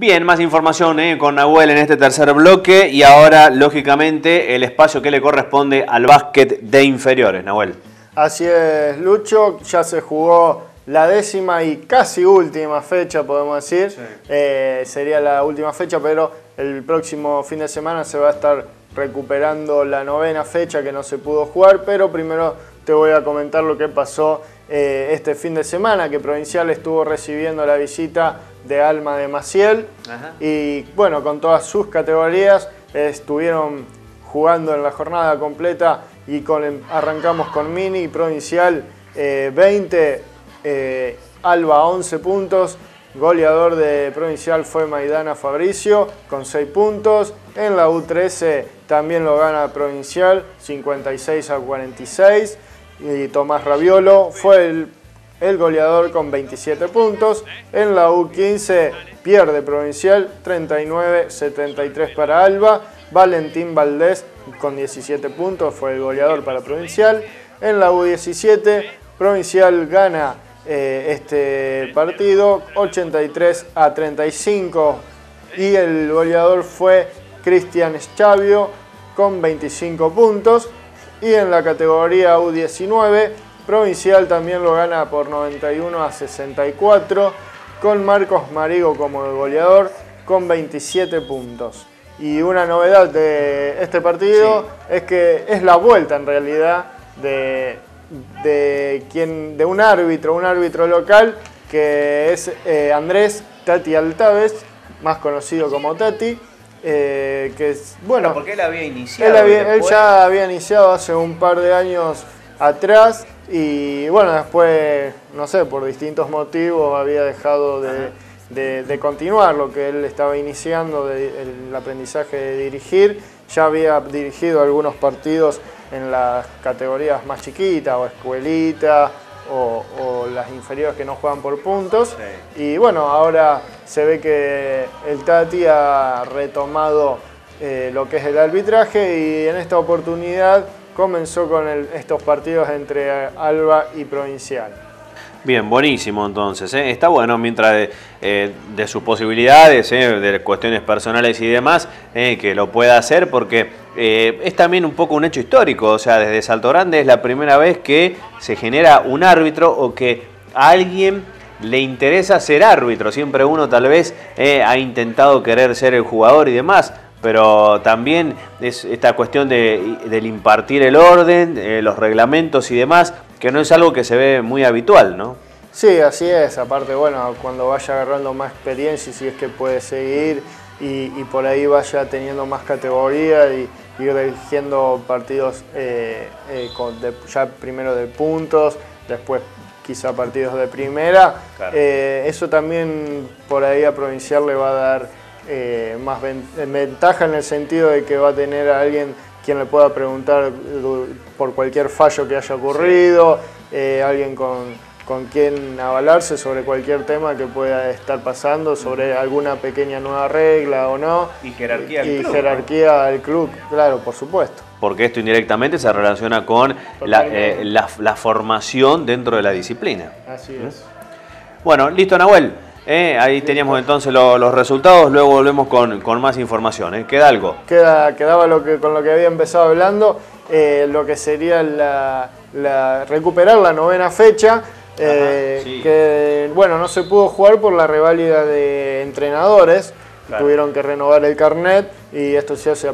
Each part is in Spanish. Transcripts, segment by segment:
Bien, más información eh, con Nahuel en este tercer bloque y ahora, lógicamente, el espacio que le corresponde al básquet de inferiores, Nahuel. Así es, Lucho, ya se jugó la décima y casi última fecha, podemos decir. Eh, sería la última fecha, pero el próximo fin de semana se va a estar recuperando la novena fecha que no se pudo jugar, pero primero te voy a comentar lo que pasó eh, este fin de semana, que Provincial estuvo recibiendo la visita de Alma de Maciel. Y bueno, con todas sus categorías estuvieron jugando en la jornada completa y con, arrancamos con Mini Provincial 20, eh, eh, Alba 11 puntos, goleador de Provincial fue Maidana Fabricio con 6 puntos, en la U13 también lo gana Provincial 56 a 46 y Tomás Raviolo fue el el goleador con 27 puntos. En la U15 pierde Provincial 39-73 para Alba. Valentín Valdés con 17 puntos fue el goleador para Provincial. En la U17 Provincial gana eh, este partido 83 a 35 y el goleador fue Cristian Schavio con 25 puntos. Y en la categoría U19 Provincial también lo gana por 91 a 64, con Marcos Marigo como el goleador, con 27 puntos. Y una novedad de este partido es que es la vuelta en realidad de, de, quien, de un árbitro, un árbitro local, que es eh, Andrés Tati Altaves, más conocido como Tati. Eh, que es, bueno, porque él había iniciado. él ya había iniciado hace un par de años atrás y bueno, después, no sé, por distintos motivos había dejado de, continuar lo que él estaba iniciando, el aprendizaje de dirigir. Ya había dirigido algunos partidos en las categorías más chiquitas o escuelita o, las inferiores que no juegan por puntos. Y bueno, ahora se ve que el Tati ha retomado eh, lo que es el arbitraje y en esta oportunidad comenzó con estos partidos entre Alba y Provincial. Bien, buenísimo entonces. ¿eh? Está bueno mientras de, eh, sus posibilidades, ¿eh? de cuestiones personales y demás, que lo pueda hacer porque es también un poco un hecho histórico. O sea, desde Salto Grande es la primera vez que se genera un árbitro o que a alguien le interesa ser árbitro. Siempre uno tal vez ha intentado querer ser el jugador y demás pero también es esta cuestión de, del impartir el orden, eh, los reglamentos y demás, que no es algo que se ve muy habitual, ¿no? Sí, así es. Aparte, bueno, cuando vaya agarrando más experiencia, si es que puede seguir y, por ahí vaya teniendo más categoría y, ir dirigiendo partidos eh, eh, ya primero de puntos, después quizá partidos de primera. eso también por ahí a Provincial le va a dar eh, más ventaja en el sentido de que va a tener a alguien quien le pueda preguntar por cualquier fallo que haya ocurrido, eh, alguien con, con quien avalarse sobre cualquier tema que pueda estar pasando, sobre alguna pequeña nueva regla o no. Y jerarquía y club. jerarquía al club, claro, por supuesto. Porque esto indirectamente se relaciona con la, eh, la, formación dentro de la disciplina. Así es. Bueno, listo, Nahuel. Eh, ahí teníamos entonces los resultados, luego volvemos con, más información. ¿eh? ¿Queda algo? Queda, quedaba lo que, con lo que había empezado hablando, eh, lo que sería la, recuperar la novena fecha, que bueno, no se pudo jugar por la reválida de entrenadores, tuvieron que renovar el carnet y esto se hace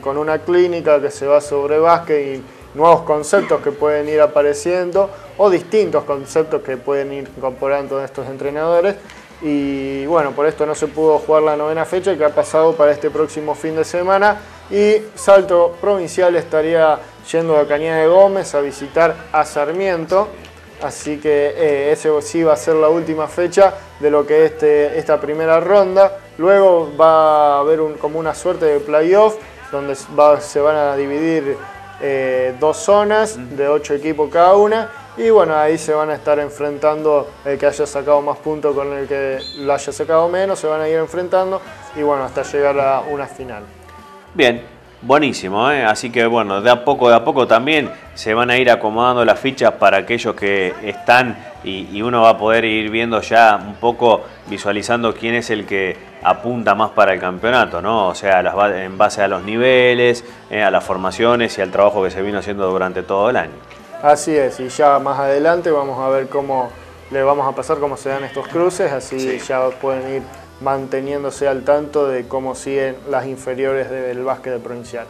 con una clínica que se va sobre básquet y nuevos conceptos que pueden ir apareciendo o distintos conceptos que pueden ir incorporando estos entrenadores y bueno, por esto no se pudo jugar la novena fecha que ha pasado para este próximo fin de semana. Y Salto Provincial estaría yendo a Cañada de Gómez a visitar a Sarmiento, así que eh, ese sí va a ser la última fecha de lo que es este, esta primera ronda. Luego va a haber como una suerte de playoff donde se van a dividir eh, dos zonas de ocho equipos cada una y bueno, ahí se van a estar enfrentando el que haya sacado más puntos con el que lo haya sacado menos, se van a ir enfrentando y bueno, hasta llegar a una final. Bien, buenísimo, ¿eh? así que bueno, de a poco, de a poco también se van a ir acomodando las fichas para aquellos que están y, uno va a poder ir viendo ya un poco, visualizando quién es el que apunta más para el campeonato, ¿no? O sea, en base a los niveles, eh, a las formaciones y al trabajo que se vino haciendo durante todo el año. Así es, y ya más adelante vamos a ver cómo le vamos a pasar cómo se dan estos cruces, así ya pueden ir manteniéndose al tanto de cómo siguen las inferiores del básquet provincial.